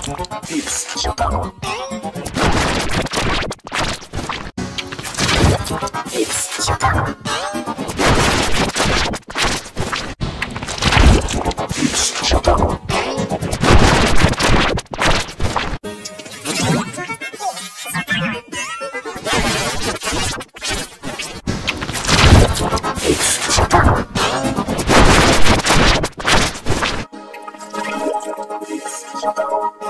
Fix Jotaro. Fix Jotaro. Fix Jotaro. Fix Jotaro. Fix Jotaro.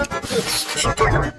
Shut up.